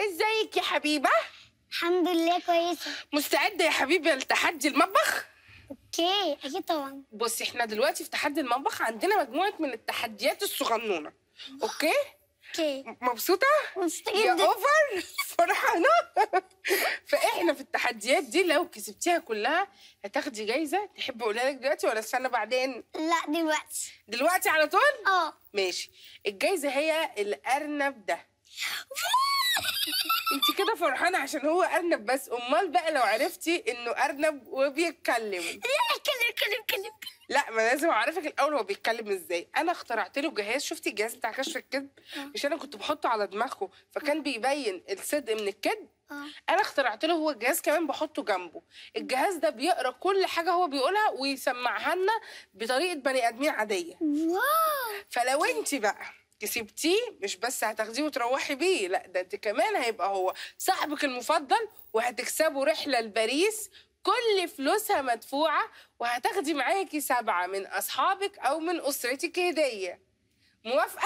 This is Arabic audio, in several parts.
ازيك يا حبيبة؟ الحمد لله كويسة. مستعدة يا حبيبة لتحدي المطبخ؟ okay أكيد طبعا. بصي إحنا دلوقتي في تحدي المطبخ عندنا مجموعة من التحديات الصغنونة. okay؟ okay. مبسوطة؟ مبسوطة يا جدا. over فرحانة؟ فإحنا في التحديات دي لو كسبتيها كلها هتاخدي جايزة؟ تحب أقولها لك دلوقتي ولا استنى بعدين؟ لا دلوقتي. دلوقتي على طول؟ آه. ماشي. الجايزة هي الأرنب ده. انت كده فرحانة عشان هو أرنب بس. أمال بقى لو عرفتي إنه أرنب وبيتكلم. لا كلم كلم كلم لا ما لازم أعرفك الأول هو بيتكلم إزاي. أنا اخترعت له جهاز. شفتي الجهاز بتاع كشف الكذب؟ مش أنا كنت بحطه على دماغه. فكان بيبين الصدق من الكذب. آه. أنا اخترعت له هو الجهاز كمان بحطه جنبه. الجهاز ده بيقرأ كل حاجة هو بيقولها ويسمعها لنا بطريقة بني آدمين عادية. wow! فلو انت بقى كسبتيه مش بس هتاخديه وتروحي بيه لا ده انت كمان هيبقى هو صاحبك المفضل وهتكسبوا رحلة لباريس كل فلوسها مدفوعة وهتاخدي معاكي سبعة من أصحابك أو من أسرتك هدية. موافقة؟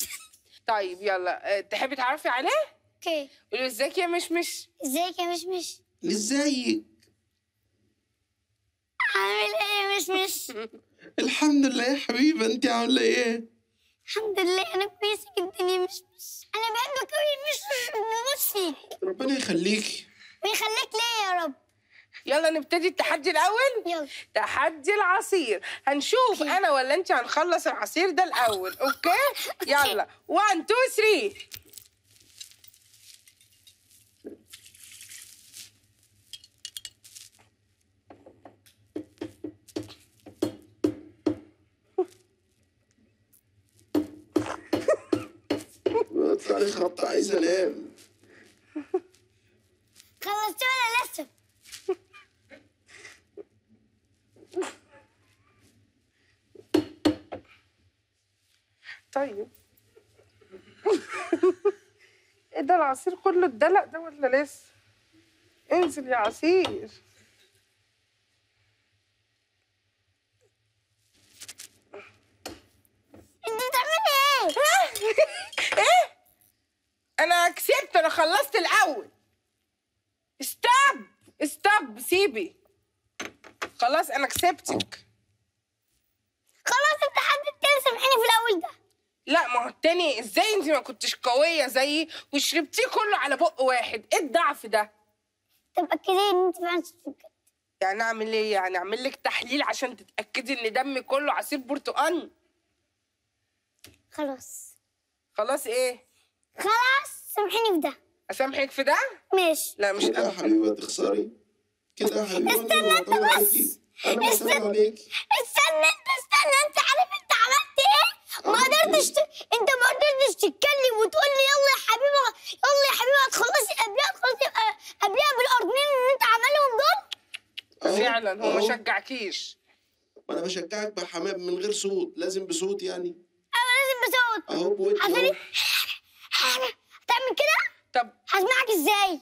طيب يلا آه، تحبي تعرفي عليه؟ okay. قولي ازيك يا مشمش ازيك يا مشمش ازيك؟ عامل إيه يا مشمش الحمد لله يا حبيبة انت عاملة إيه؟ الحمد لله أنا كويسة جدا يا مشمش أنا بحبك قوي يا مشمش بموت فيك ربنا يخليكي ويخليك ليا يا رب؟ يلا نبتدي التحدي الأول؟ يلا. تحدي العصير. هنشوف. أنا ولا أنت هنخلص العصير ده الأول أوكي؟ يلا. 1 2 3 اطلع لي خط عايز انام خلصت ولا لسه؟ طيب. إيه ده العصير كله اتدلق ده ولا لسه؟ انزل يا عصير انت بتعملي إيه إيه أنا كسبت أنا خلصت الأول. استوب استوب سيبي. خلاص أنا كسبتك. خلاص التحدي التاني سامحيني في الأول ده. لا ما هو التاني إزاي أنت ما كنتش قوية زيي وشربتيه كله على بق واحد؟ إيه الضعف ده؟ طب اكدي إن أنت فعلا بجد. يعني أعمل إيه؟ يعني أعمل لك تحليل عشان تتأكدي إن دمي كله عصير برتقال خلاص. خلاص إيه؟ خلاص؟ سامحيني في ده. اسامحك في ده؟ ماشي. لا مش كده يا أنا. حبيبة تخسري. كده يا حبيبة استنى أنت بس. أنا عليكي استنى أنت استنى أنت. عارف أنت عملت إيه؟ ما قدرتش ت... أنت ما قدرتش تتكلم وتقول لي يلا يا حبيبة يلا يا حبيبة هتخلصي قبلها هتخلصي آه، قبلها بالقرنين اللي أنت عاملهم دول؟ فعلا هو ما. شجعكيش. ما أنا بشجعك بحمام من غير صوت لازم بصوت يعني. أنا لازم بصوت. أهو بودي عارفين أهو. هتعمل كده؟ طب هسمعك إزاي؟